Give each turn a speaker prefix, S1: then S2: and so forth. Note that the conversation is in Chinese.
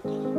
S1: 好。